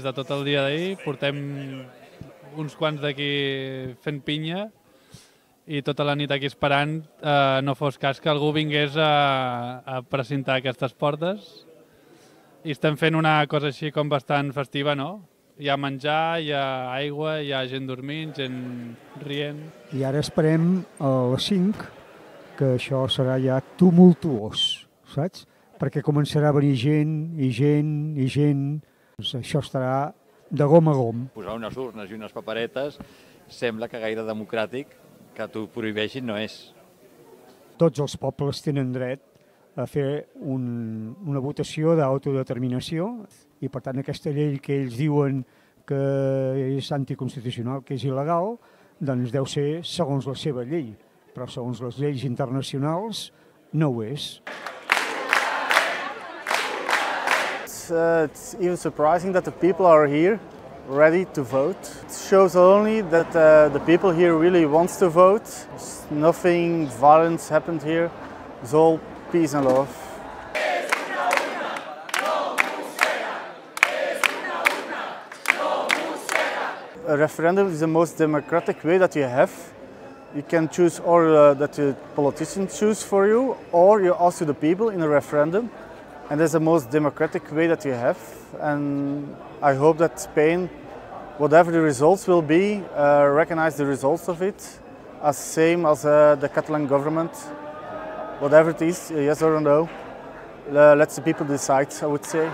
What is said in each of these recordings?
des de tot el dia d'ahir. Portem uns quants d'aquí fent pinya i tota la nit aquí esperant eh, no fos cas que algú vingués a, a precintar aquestes portes. I estem fent una cosa així com bastant festiva, no? Hi ha menjar, hi ha aigua, hi ha gent dormint, gent rient. I ara esperem a les 5, que això serà ja tumultuós, saps? Perquè començarà a venir gent i gent i gent. Doncs això estarà de gom a gom. Posar unes urnes i unes paperetes sembla que gaire democràtic que t'ho prohibeixin no és. Tots els pobles tenen dret a fer un, una votació d'autodeterminació i, per tant, aquesta llei que ells diuen que és anticonstitucional, que és il·legal, doncs deu ser segons la seva llei, però segons les lleis internacionals no ho és. Uh, it's even surprising that the people are here ready to vote. It shows only that uh, the people here really wants to vote. Nothing violence happened here. It's all peace and love. A referendum is the most democratic way that you have. You can choose or uh, that the politicians choose for you, or you ask the people in a referendum. And that's the most democratic way that you have. And I hope that Spain, whatever the results will be, uh, recognize the results of it as same as uh, the Catalan government. Whatever it is, yes or no, uh, let the people decide, I would say.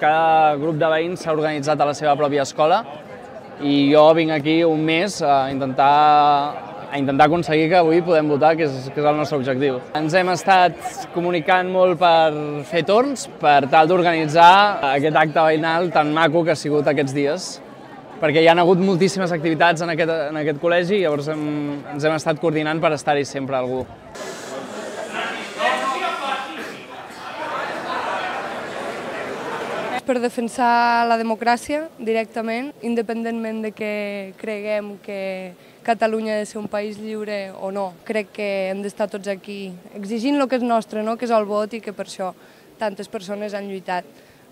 Cada grup de veïns s'ha organitzat a la seva pròpia escola i jo vinc aquí un mes a intentar, a intentar aconseguir que avui podem votar, que és, que és el nostre objectiu. Ens hem estat comunicant molt per fer torns, per tal d'organitzar aquest acte veïnal tan maco que ha sigut aquests dies perquè hi ha hagut moltíssimes activitats en aquest, en aquest col·legi i llavors hem, ens hem estat coordinant per estar-hi sempre algú. Per defensar la democràcia directament, independentment de que creguem que Catalunya ha de ser un país lliure o no. Crec que hem d'estar tots aquí exigint el que és nostre, no? que és el vot i que per això tantes persones han lluitat,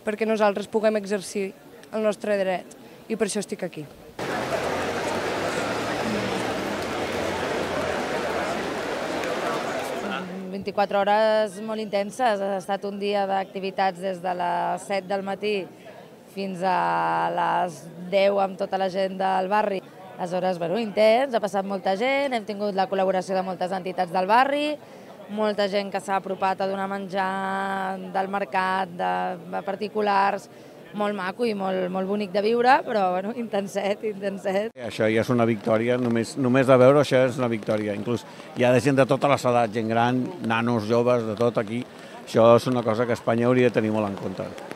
perquè nosaltres puguem exercir el nostre dret i per això estic aquí. 24 hores molt intenses. Ha estat un dia d'activitats des de les 7 del matí fins a les 10 amb tota la gent del barri. Aleshores, bueno, intens, ha passat molta gent, hem tingut la col·laboració de moltes entitats del barri, molta gent que s'ha apropat a donar menjar del mercat, de particulars, molt maco i molt, molt bonic de viure, però bueno, intenset, intenset. Això ja és una victòria, només, només de veure això és una victòria. Inclús hi ha de gent de totes les edats, gent gran, nanos, joves, de tot aquí. Això és una cosa que Espanya hauria de tenir molt en compte.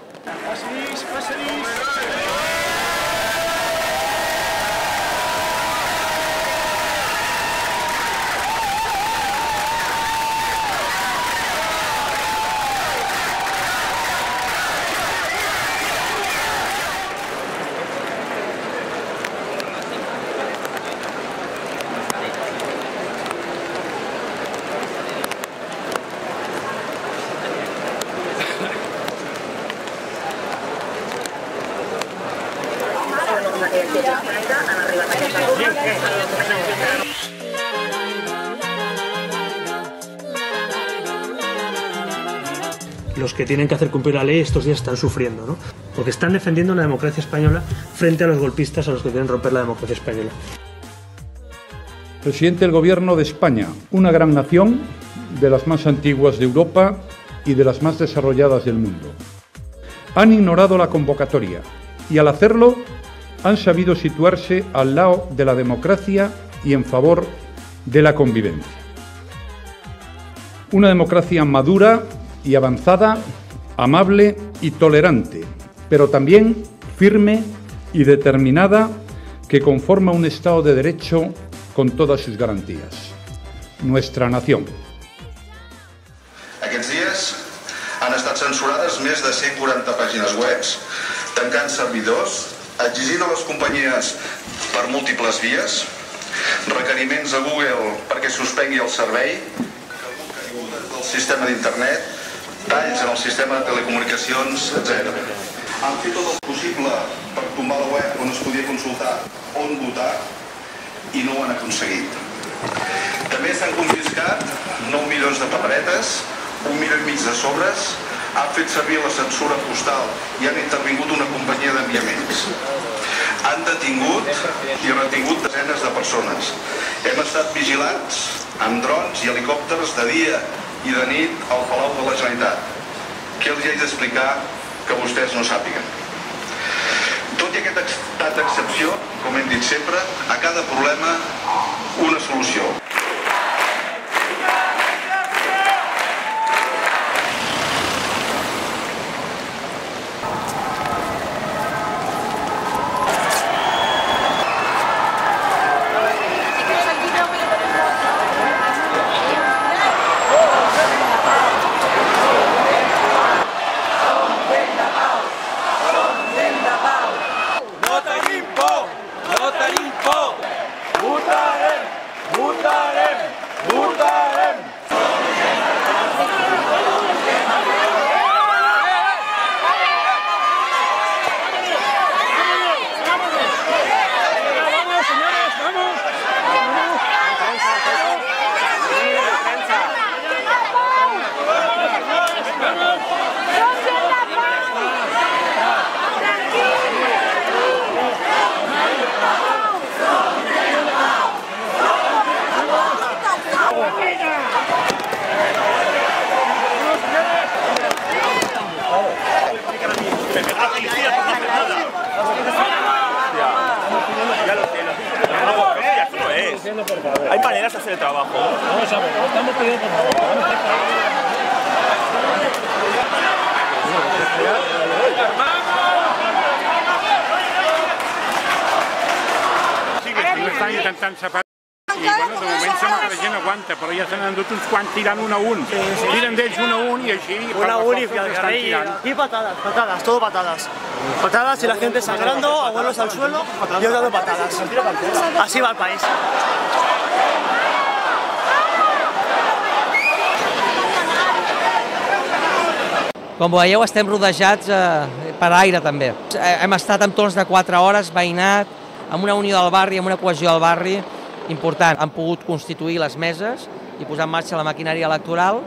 Los que tienen que hacer cumplir la ley estos días están sufriendo, ¿no? Porque están defendiendo la democracia española frente a los golpistas a los que quieren romper la democracia española. Presidente del Gobierno de España, una gran nación, de las más antiguas de Europa y de las más desarrolladas del mundo. Han ignorado la convocatoria y al hacerlo han sabido situarse al lado de la democracia y en favor de la convivencia. Una democracia madura y avanzada, amable y tolerante, pero también firme y determinada que conforma un Estado de Derecho con todas sus garantías. Nuestra nación. Aquests dies han estat censurades més de 140 pàgines webs, tancant servidors, exigint a les companyies per múltiples vies, requeriments a Google perquè suspengui el servei, caigudes del sistema d'internet, talls en el sistema de telecomunicacions, etc. Han fet tot el possible per tombar la web on es podia consultar on votar i no ho han aconseguit. També s'han confiscat 9 milions de paperetes, un milió i mig de sobres, han fet servir la censura postal i han intervingut una companyia d'enviaments. Han detingut i retingut desenes de persones. Hem estat vigilats amb drons i helicòpters de dia i de nit al Palau de la Generalitat. Què els hi haig d'explicar que vostès no sàpiguen? Tot i aquest estat d'excepció, com hem dit sempre, a cada problema una solució. No tenim por! No tenim por! Votarem! Votarem! Votarem! ¡Vamos, señores! ¡Vamos! Ya lo sé, lo sé. No, ya esto no es. Hay maneras de hacer el trabajo. Vamos a ver, estamos pidiendo por favor. Sí, que sí, estan intentant separar i bueno, de moment sembla que la gent aguanta, però ja se n'han dut uns quants tirant un a un. Tiren d'ells un a un i així Una les uni costes al estan carrer y tirant. aquí patadas, patadas, todo patadas. Patadas y la gente sangrando, abuelos al suelo y yo dando patadas. Así va el país. Com veieu, estem rodejats eh, per aire també. Eh, hem estat en torns de 4 hores, veïnat, amb una unió del barri, amb una cohesió del barri important. Han pogut constituir les meses i posar en marxa la maquinària electoral,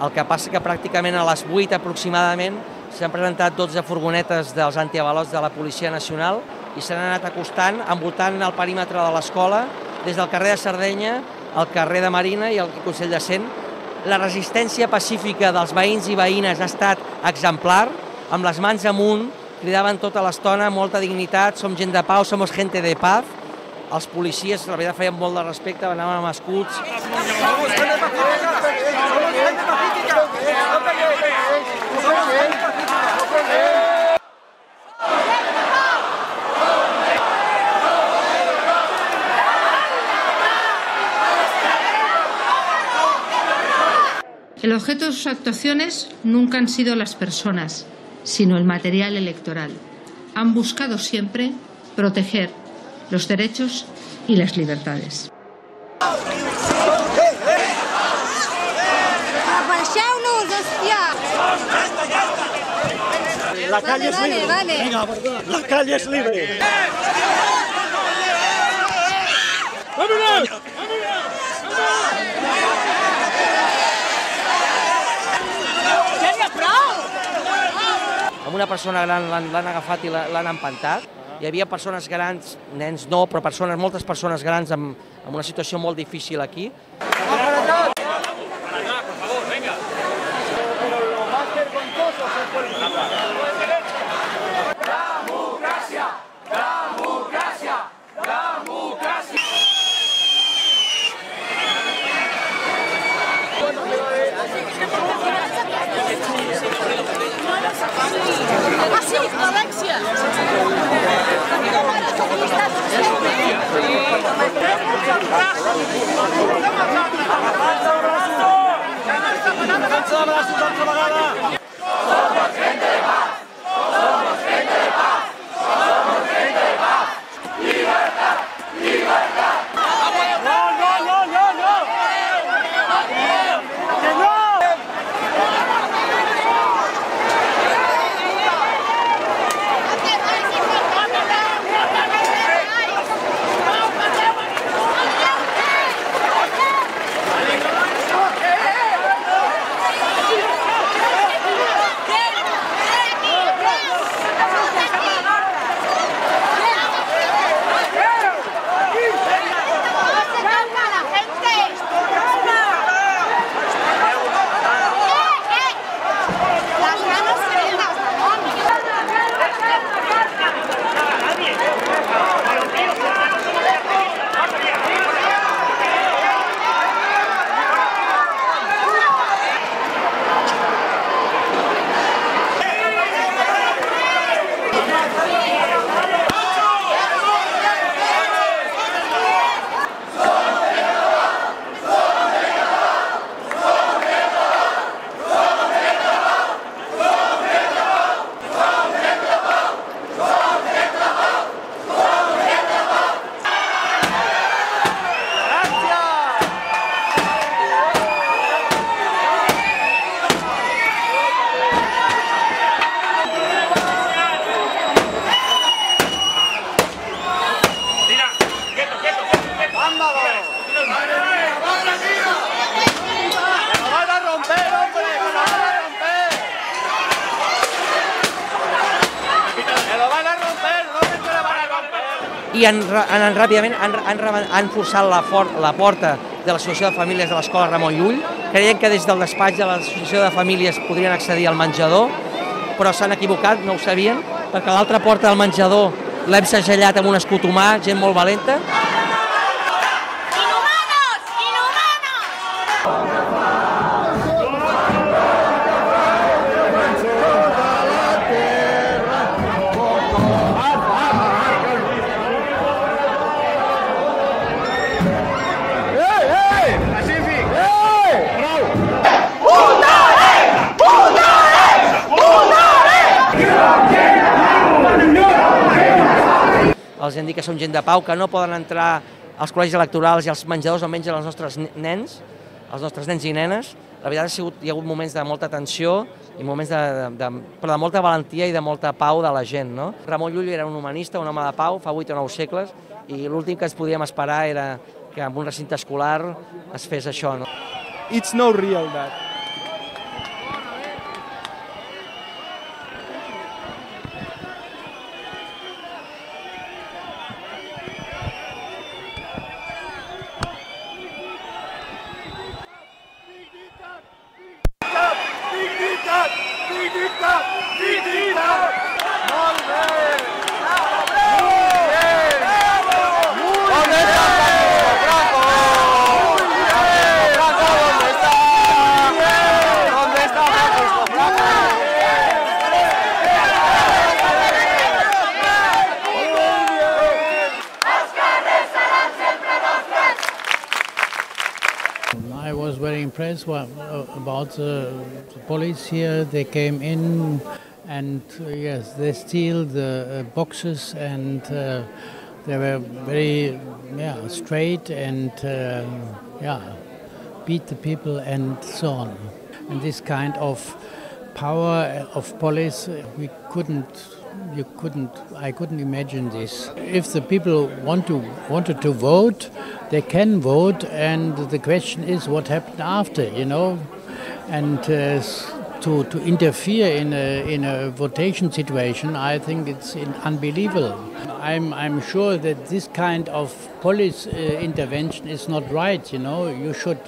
el que passa que pràcticament a les 8 aproximadament s'han presentat 12 furgonetes dels antiavalots de la Policia Nacional i s'han anat acostant, envoltant el perímetre de l'escola, des del carrer de Sardenya al carrer de Marina i al Consell de Cent, la resistència pacífica dels veïns i veïnes ha estat exemplar, amb les mans amunt, cridaven tota l'estona, molta dignitat, som gent de pau, som gente de paz. Els policies, la veritat, feien molt de respecte, anaven amb escuts. El objeto de sus actuaciones nunca han sido las personas, sino el material electoral. Han buscado siempre proteger los derechos y las libertades. Hòstia! La calle es libre. vale, vale. Venga. La calle es libre. ¡Vámonos! Ja n'hi ha prou! Amb una persona gran l'han agafat i l'ha- l'han empantat. Hi havia persones grans, nens no, però persones, moltes persones grans amb, amb una situació molt difícil aquí. Ah, València! Grazie. Han, han, ràpidament han, han, han forçat la, for, la porta de l'Associació de Famílies de l'Escola Ramon Llull. Creien que des del despatx de l'Associació de Famílies podrien accedir al menjador, però s'han equivocat, no ho sabien, perquè l'altra porta del menjador l'hem segellat amb un escut humà, gent molt valenta, els hem dit que som gent de pau, que no poden entrar als col·legis electorals i als menjadors mengen els nostres ne- nens, els nostres nens i nenes. La veritat ha sigut, hi ha hagut moments de molta tensió i moments de, de, de, però de molta valentia i de molta pau de la gent. No? Ramon Llull era un humanista, un home de pau, fa 8 o 9 segles, i l'últim que ens podíem esperar era que en un recinte escolar es fes això. No? It's no real that. About the, the police here. They came in and uh, yes, they steal the uh, boxes and uh, they were very yeah, straight and uh, yeah, beat the people and so on. And this kind of power of police, uh, we couldn't you couldn't I couldn't imagine this. If the people want to wanted to vote, they can vote, and the question is what happened after, you know, and uh, to to interfere in a in a votation situation, I think it's unbelievable. I'm I'm sure that this kind of police uh, intervention is not right. You know, you should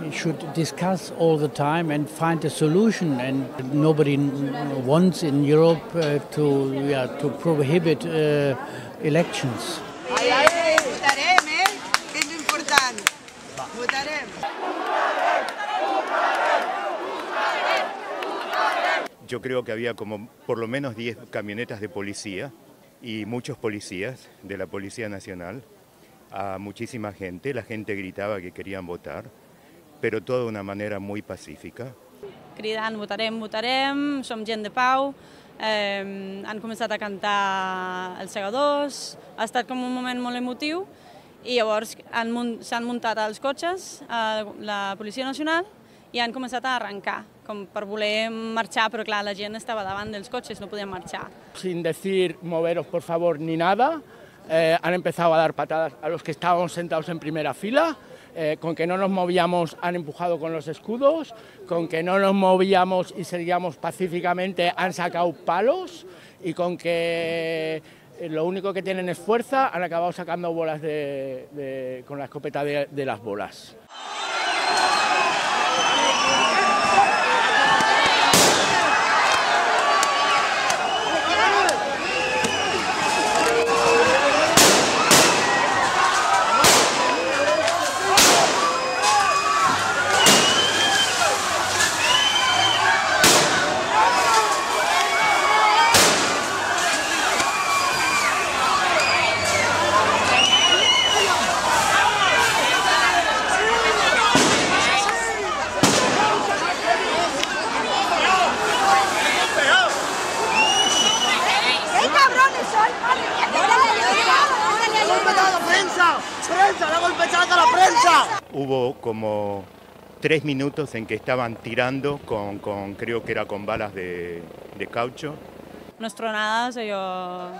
we should discuss all the time and find a solution. And nobody wants in Europe uh, to yeah, to prohibit uh, elections. Yo creo que había como por lo menos 10 camionetas de policía y muchos policías de la Policía Nacional. a muchísima gente, la gente gritaba que querían votar, pero todo de una manera muy pacífica. cridant votarem, votarem, som gent de pau, eh, han començat a cantar els segadors, ha estat com un moment molt emotiu i llavors s'han muntat als cotxes a la Policia Nacional i han començat a arrencar, com per voler marxar, però clar, la gent estava davant dels cotxes, no podien marxar. sin decir moveros por favor ni nada. Eh, han empezado a dar patadas a los que estábamos sentados en primera fila. Eh, con que no nos movíamos han empujado con los escudos, con que no nos movíamos y seguíamos pacíficamente han sacado palos y con que eh, lo único que tienen es fuerza han acabado sacando bolas de- de- con la escopeta de- de las bolas. ¡Qué cabrones son! ¡Órale, ¡Golpetada a la prensa! ¡Prensa! ¡Le ha golpeado a la prensa! Hubo como tres minutos en que estaban tirando con, con creo que era con balas de, de caucho. Unes tronades, allò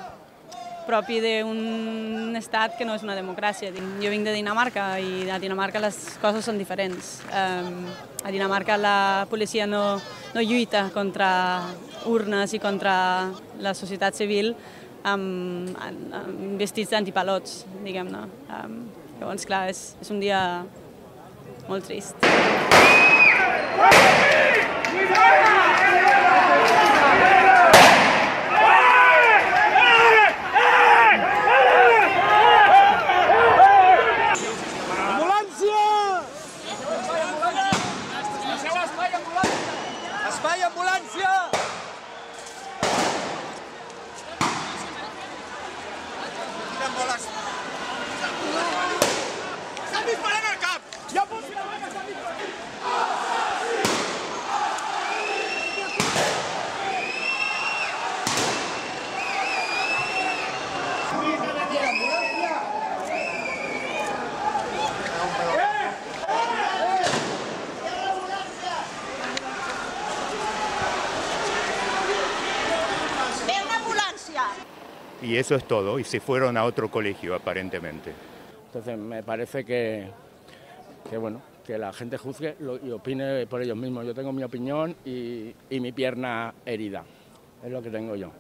propi d'un estat que no és una democràcia. Jo vinc de Dinamarca i a Dinamarca les coses són diferents. Um, a Dinamarca la policia no, no lluita contra urnes i contra la societat civil amb, amb vestits d'antipalots, diguem-ne. Um, llavors, clar, és, és un dia Muito triste. Eso es todo, y se fueron a otro colegio aparentemente. Entonces me parece que, que bueno, que la gente juzgue y opine por ellos mismos. Yo tengo mi opinión y, y mi pierna herida. Es lo que tengo yo.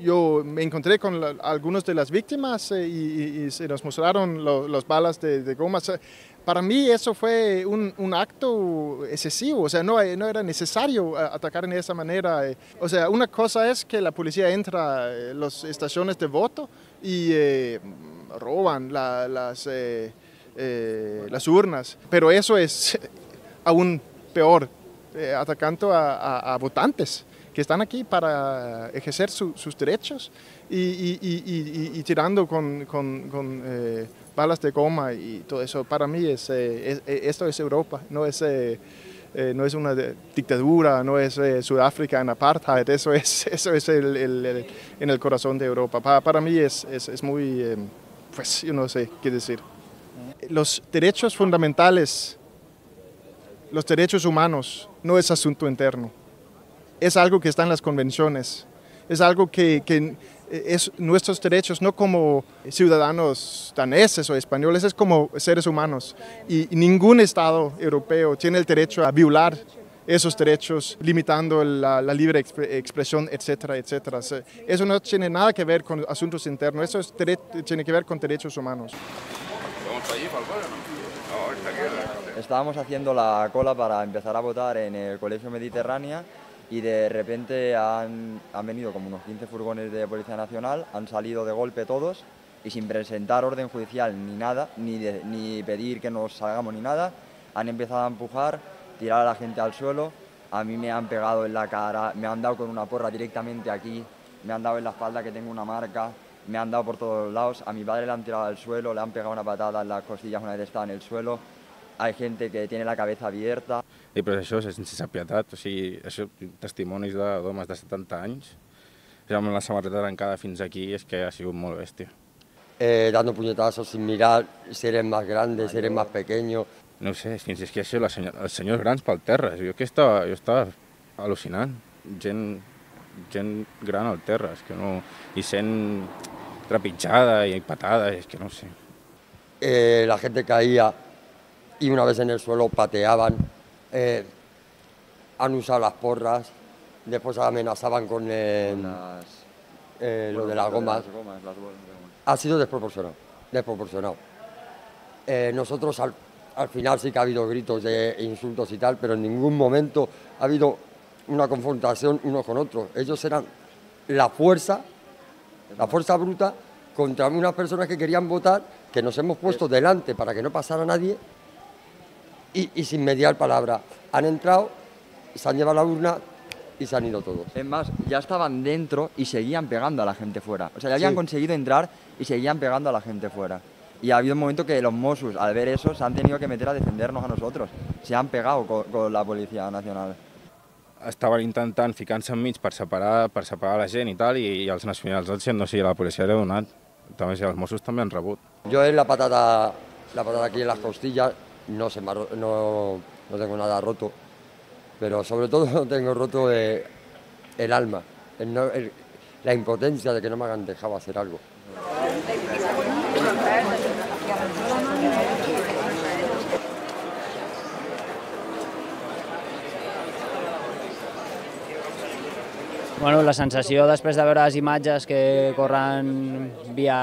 Yo me encontré con la- algunos de las víctimas eh, y, y- y se nos mostraron lo- las balas de, de goma. Para mí eso fue un, un acto excesivo, o sea, no, no era necesario eh, atacar en esa manera. eh. O sea, una cosa es que la policía entra en las estaciones de voto y eh, roban la- las, eh, eh, las urnas, pero eso es aún peor, eh, atacando a, a- a votantes que están aquí para ejercer su- sus derechos y, y- y- y- tirando con, con- con, eh, balas de goma y todo eso. Para mí es, eh, eh, esto es Europa, no es, eh, no es una dictadura, no es Sudáfrica en apartheid, eso es, eso es el- en el corazón de Europa. Pa- Para, mí es, es- muy, pues yo no sé qué decir. Los derechos fundamentales, los derechos humanos, no es asunto interno es algo que está en las convenciones, es algo que es nuestros derechos, no como ciudadanos daneses o españoles, es como seres humanos. Y ningún Estado europeo tiene el derecho a violar esos derechos, limitando la, la libre expre- expresión, etcétera, etcétera. Eso no tiene nada que ver con asuntos internos, eso es tiene que ver con derechos humanos. Estábamos haciendo la cola para empezar a votar en el Colegio Mediterránea y de repente han, han venido como unos 15 furgones de Policía Nacional, han salido de golpe todos y sin presentar orden judicial ni nada, ni, ni pedir que nos salgamos ni nada, han empezado a empujar, tirar a la gente al suelo, a mí me han pegado en la cara, me han dado con una porra directamente aquí, me han dado en la espalda que tengo una marca, me han dado por todos lados. A mi padre le han tirado al suelo, le han pegado una patada en las costillas una vez estaba en el suelo. Hay gente que tiene la cabeza abierta. I però això és sense pietat, o sigui, això, testimonis de- d'homes de, 70 anys, ja amb la samarreta trencada fins aquí, és que ha sigut molt bèstia. eh, dando puñetazos sin mirar si eres más grande, si eres más pequeño. No ho sé, fins és que ha sigut la senyor, els senyors grans pel terra, jo que estava, jo estava al·lucinant, gent, gent gran al terra, és que no... i sent trepitjada i patada, és que no ho sé. Eh, la gente caía y una vez en el suelo pateaban, eh, han usado las porras, después amenazaban con eh, lo de las gomas. Las gomas, las bolas de goma. Ha sido desproporcionado, desproporcionado. Eh, nosotros al, al final sí que ha habido gritos de insultos y tal, pero en ningún momento ha habido una confrontación unos con otros. Ellos eran la fuerza, la fuerza bruta contra unas personas que querían votar, que nos hemos puesto delante para que no pasara nadie y, y sin mediar palabra. Han entrado, se han llevado la urna y se han ido todos. Es más, ya estaban dentro y seguían pegando a la gente fuera. O sea, ya habían Sí. conseguido entrar y seguían pegando a la gente fuera. Y ha habido un momento que los Mossos, al ver eso, se han tenido que meter a defendernos a nosotros. Se han pegado con, con la Policía Nacional. Estaven intentant ficar-se enmig per separar, per separar la gent i tal, i, i els nacionals, el no sigui, la policia li ha donat. També, sí, els Mossos també han rebut. Yo en la patada, la patada aquí en las costillas, no, se me ha no, no tengo nada roto, pero sobre todo tengo roto eh, el alma, la impotencia de que no me hayan dejado hacer algo. Bueno, la sensació després de veure les imatges que corren via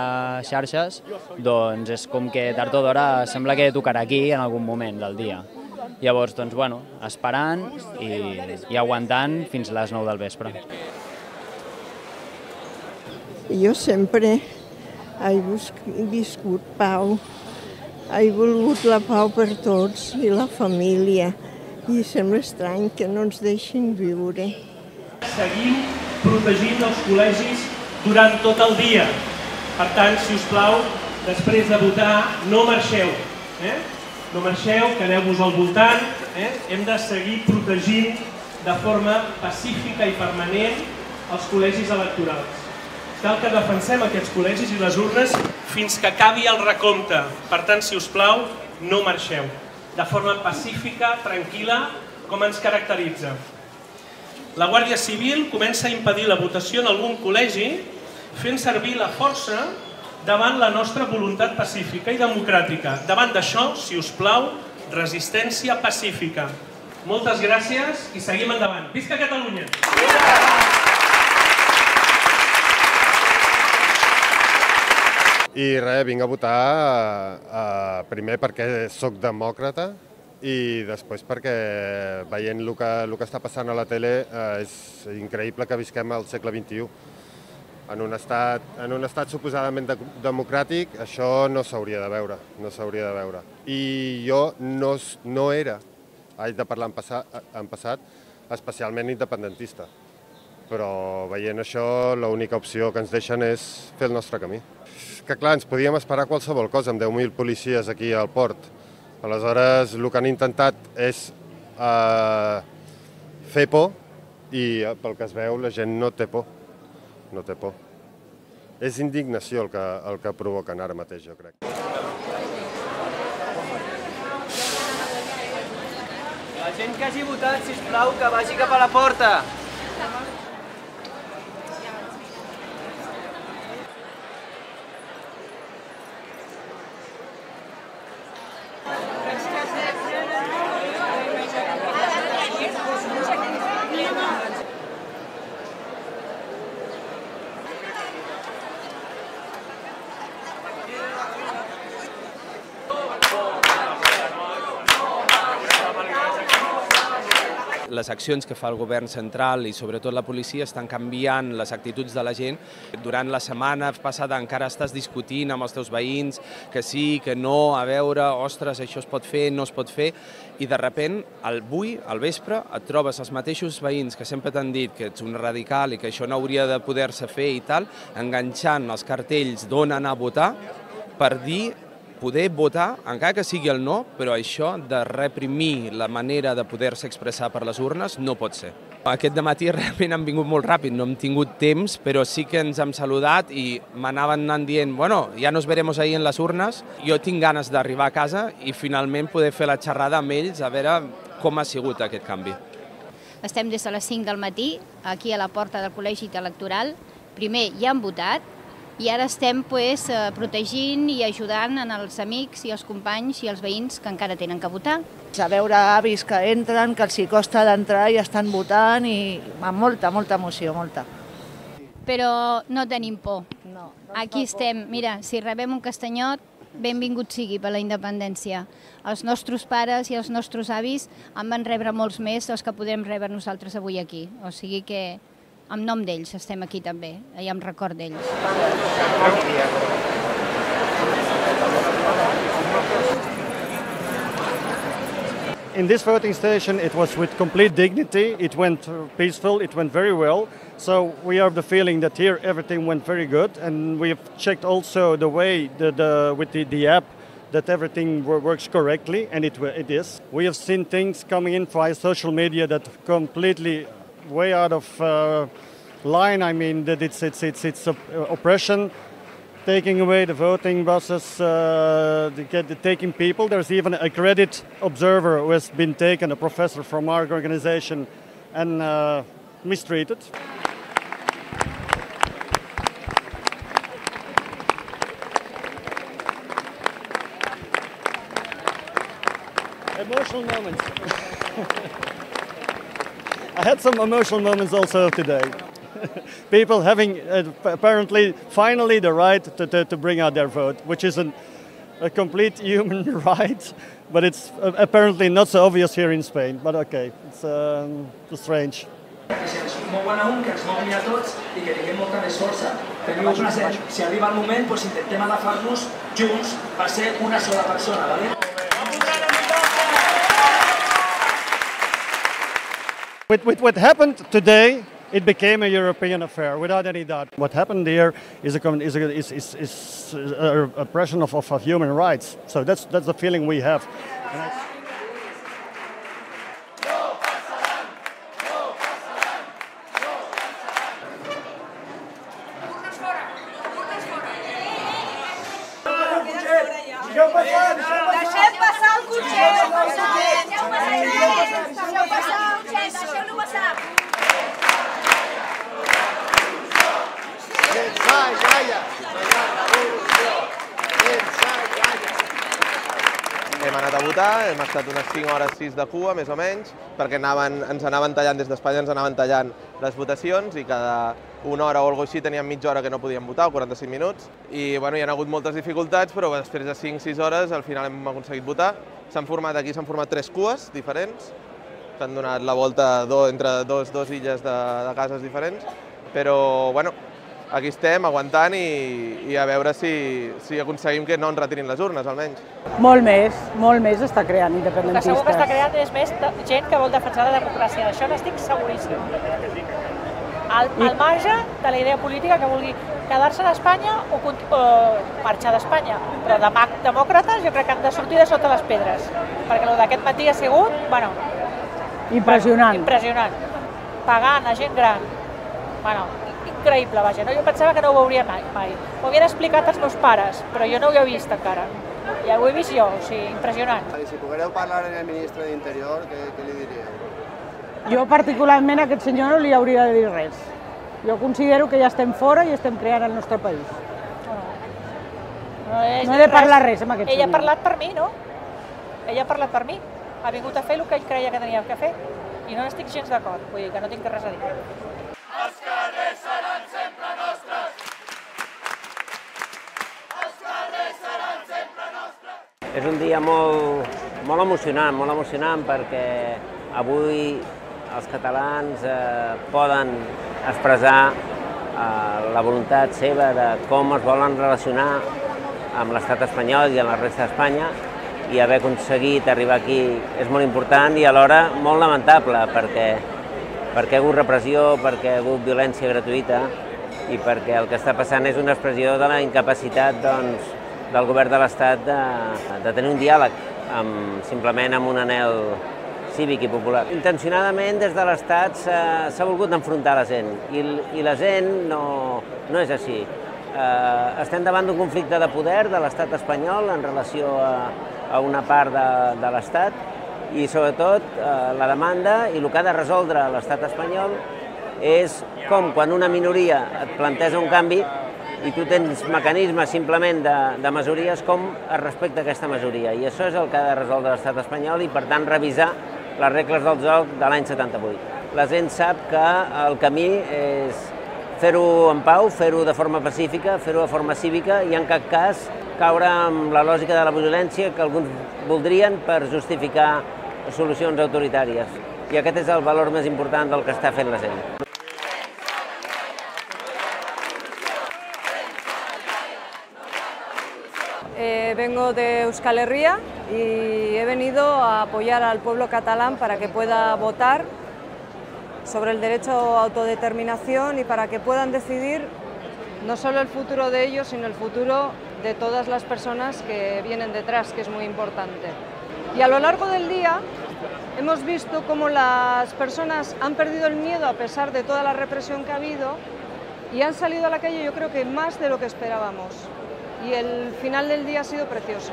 xarxes, doncs és com que tard o d'hora sembla que tocarà aquí en algun moment del dia. Llavors, doncs, bueno, esperant i, i aguantant fins a les 9 del vespre. Jo sempre he viscut pau, he volgut la pau per tots i la família, i sembla estrany que no ens deixin viure. Seguim protegint els col·legis durant tot el dia. Per tant, si us plau, després de votar, no marxeu. Eh? No marxeu, quedeu-vos al voltant. Eh? Hem de seguir protegint de forma pacífica i permanent els col·legis electorals. Cal que defensem aquests col·legis i les urnes fins que acabi el recompte. Per tant, si us plau, no marxeu. De forma pacífica, tranquil·la, com ens caracteritza. La Guàrdia Civil comença a impedir la votació en algun col·legi fent servir la força davant la nostra voluntat pacífica i democràtica. Davant d'això, si us plau, resistència pacífica. Moltes gràcies i seguim endavant. Visca Catalunya! I res, vinc a votar eh, primer perquè sóc demòcrata i després perquè veient el que, el que està passant a la tele eh, és increïble que visquem al segle XXI. En un estat, en un estat suposadament de, democràtic això no s'hauria de veure, no s'hauria de veure. I jo no, no era, haig de parlar en passat, en passat, especialment independentista. Però veient això, l'única opció que ens deixen és fer el nostre camí. Que clar, ens podíem esperar qualsevol cosa amb 10.000 policies aquí al port. Aleshores, el que han intentat és eh, fer por i eh, pel que es veu la gent no té por. No té por. És indignació el que, el que provoquen ara mateix, jo crec. La gent que hagi votat, sisplau, que vagi cap a la porta. Les accions que fa el govern central i sobretot la policia estan canviant les actituds de la gent. Durant la setmana passada encara estàs discutint amb els teus veïns que sí, que no, a veure, ostres, això es pot fer, no es pot fer, i de repent, avui, al vespre, et trobes els mateixos veïns que sempre t'han dit que ets un radical i que això no hauria de poder-se fer i tal, enganxant els cartells d'on anar a votar per dir poder votar, encara que sigui el no, però això de reprimir la manera de poder-se expressar per les urnes no pot ser. Aquest matí realment han vingut molt ràpid, no hem tingut temps, però sí que ens hem saludat i m'anaven anant dient, bueno, ja nos veremos ahí en les urnes. Jo tinc ganes d'arribar a casa i finalment poder fer la xerrada amb ells a veure com ha sigut aquest canvi. Estem des de les 5 del matí, aquí a la porta del Col·legi Electoral. Primer ja han votat, i ara estem pues, eh, protegint i ajudant en els amics i els companys i els veïns que encara tenen que votar. A veure avis que entren, que els hi costa d'entrar i estan votant i amb molta, molta emoció, molta. Però no tenim por. No, Aquí estem. Mira, si rebem un castanyot, benvingut sigui per la independència. Els nostres pares i els nostres avis en van rebre molts més dels que podem rebre nosaltres avui aquí. O sigui que en nom d'ells estem aquí també, eh, i en record d'ells. In this voting station, it was with complete dignity. It went peaceful. It went very well. So we have the feeling that here everything went very good, and we have checked also the way the, the, with the, the app that everything works correctly, and it, it is. We have seen things coming in via social media that completely way out of uh, line. I mean that it's it's it's it's op- oppression, taking away the voting buses, uh, the taking people. There's even a credit observer who has been taken, a professor from our organization, and uh, mistreated. Emotional moments. I had some emotional moments also today. People having uh, apparently finally the right to, to, to bring out their vote, which is an, a complete human right, but it's uh, apparently not so obvious here in Spain. But okay, it's um, strange. si arriba el moment, intentem agafar-nos junts per ser una sola persona, ¿vale? With, with what happened today, it became a European affair, without any doubt. What happened here is a, is a, is, is, is a oppression of, of, of human rights. So that's, that's the feeling we have. 5 hores 6 de cua, més o menys, perquè anaven, ens anaven tallant des d'Espanya, ens anaven tallant les votacions i cada una hora o alguna així teníem mitja hora que no podíem votar, o 45 minuts. I bueno, hi ha hagut moltes dificultats, però després de 5-6 hores al final hem aconseguit votar. S'han format aquí, s'han format tres cues diferents, s'han donat la volta do, entre dos, dos illes de, de cases diferents, però bueno, aquí estem aguantant i, i a veure si, si aconseguim que no ens retirin les urnes, almenys. Molt més, molt més està creant Que segur que independentistes. està creant és més de- gent que vol defensar la democràcia. D'això n'estic seguríssim. Al, al marge de la idea política que vulgui quedar-se a Espanya o, o marxar d'Espanya. Però demà, demòcrates jo crec que han de sortir de sota les pedres. Perquè el d'aquest matí ha sigut, bueno, Impressionant. impressionant. Pagant a gent gran. Bueno, increïble, vaja. No? Jo pensava que no ho veuria mai. mai. M'ho havien explicat els meus pares, però jo no ho he vist encara. Ja ho he vist jo, o sigui, impressionant. I si poguéreu parlar amb el ministre d'Interior, què, què li diríeu? Jo particularment a aquest senyor no li hauria de dir res. Jo considero que ja estem fora i estem creant el nostre país. No, és No he de parlar res amb aquest Ell ha senyor. parlat per mi, no? Ell ha parlat per mi. Ha vingut a fer el que ell creia que tenia que fer. I no n'estic gens d'acord. Vull dir que no tinc res a dir. Els carrers seran sempre nostres! Els carrers seran sempre nostres! És un dia molt, molt emocionant, molt emocionant perquè avui els catalans eh, poden expressar eh, la voluntat seva de com es volen relacionar amb l'estat espanyol i amb la resta d'Espanya i haver aconseguit arribar aquí és molt important i alhora molt lamentable perquè, perquè ha hagut repressió, perquè ha hagut violència gratuïta i perquè el que està passant és una expressió de la incapacitat doncs, del govern de l'Estat de, de tenir un diàleg amb, simplement amb un anel cívic i popular. Intencionadament des de l'Estat s'ha volgut enfrontar la gent i, i la gent no, no és així. Eh, estem davant d'un conflicte de poder de l'estat espanyol en relació a, a una part de, de l'Estat i sobretot eh, la demanda i el que ha de resoldre l'estat espanyol és com quan una minoria et planteja un canvi i tu tens mecanismes simplement de, de majories com es respecta aquesta majoria. I això és el que ha de resoldre l'estat espanyol i, per tant, revisar les regles del joc de l'any 78. La gent sap que el camí és fer-ho en pau, fer-ho de forma pacífica, fer-ho de forma cívica i en cap cas caure amb la lògica de la violència que alguns voldrien per justificar solucions autoritàries. I aquest és el valor més important del que està fent la gent. Vengo de Euskal Herria y he venido a apoyar al pueblo catalán para que pueda votar sobre el derecho a autodeterminación y para que puedan decidir no solo el futuro de ellos, sino el futuro de todas las personas que vienen detrás, que es muy importante. Y a lo largo del día hemos visto cómo las personas han perdido el miedo a pesar de toda la represión que ha habido y han salido a la calle yo creo que más de lo que esperábamos. Y el final del día ha sido precioso.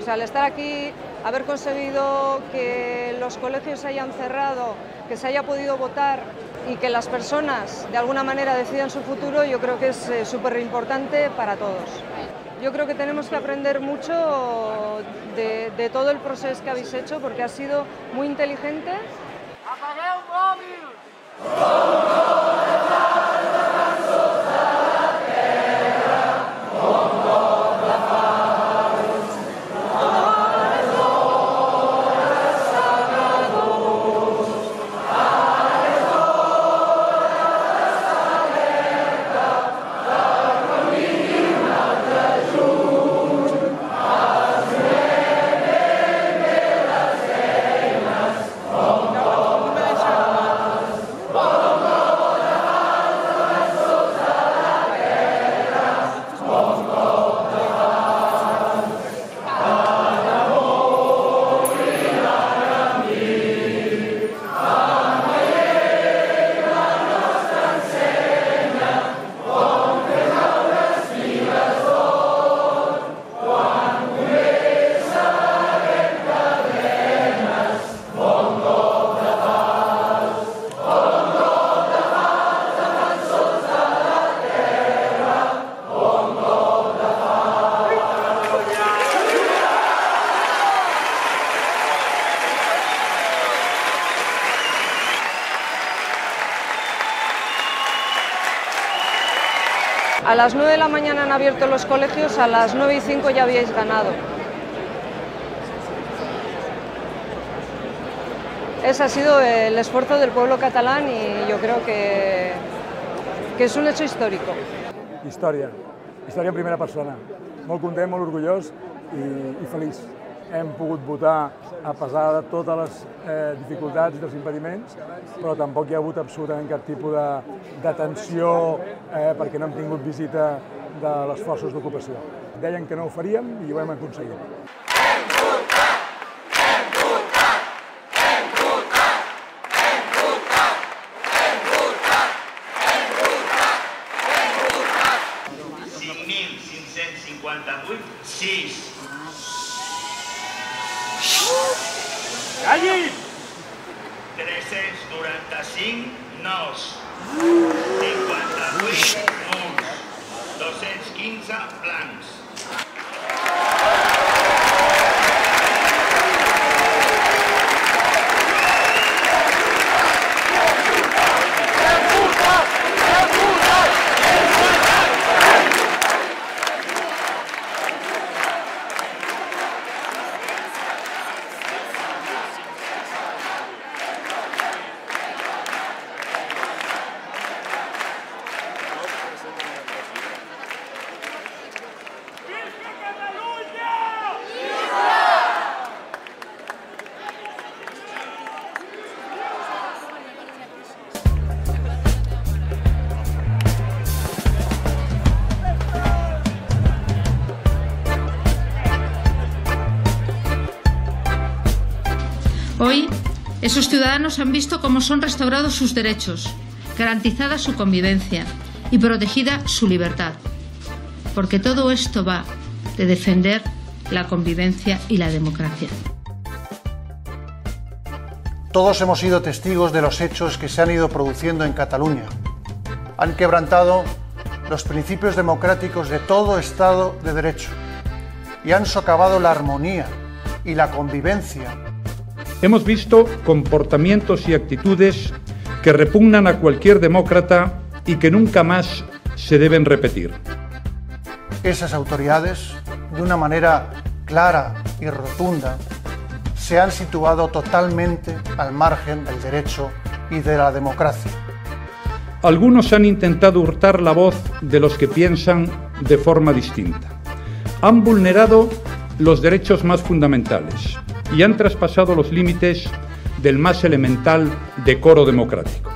O sea, al estar aquí, haber conseguido que los colegios se hayan cerrado, que se haya podido votar y que las personas de alguna manera decidan su futuro, yo creo que es eh, súper importante para todos. Yo creo que tenemos que aprender mucho de, todo el proceso que habéis hecho porque ha sido muy inteligente. A las 9 de la mañana han abierto los colegios, a las 9 y 5 ya habíais ganado. Ese ha sido el esfuerzo del pueblo catalán y yo creo que, que és un hecho histórico. Història, història en primera persona. Molt content, molt orgullós i, i feliç. hem pogut votar a pesar de totes les eh, dificultats i dels impediments, però tampoc hi ha hagut absolutament cap tipus de, de tensió eh, perquè no hem tingut visita de les forces d'ocupació. Deien que no ho faríem i ho hem aconseguit. Hem votat! Hem votat! Hem votat! Hem votat! Hem votat! Hem votat! Esos ciudadanos han visto cómo son restaurados sus derechos, garantizada su convivencia y protegida su libertad. Porque todo esto va de defender la convivencia y la democracia. Todos hemos sido testigos de los hechos que se han ido produciendo en Cataluña. Han quebrantado los principios democráticos de todo Estado de Derecho y han socavado la armonía y la convivencia. Hemos visto comportamientos y actitudes que repugnan a cualquier demócrata y que nunca más se deben repetir. Esas autoridades, de una manera clara y rotunda, se han situado totalmente al margen del derecho y de la democracia. Algunos han intentado hurtar la voz de los que piensan de forma distinta. Han vulnerado los derechos más fundamentales y han traspasado los límites del más elemental decoro democrático.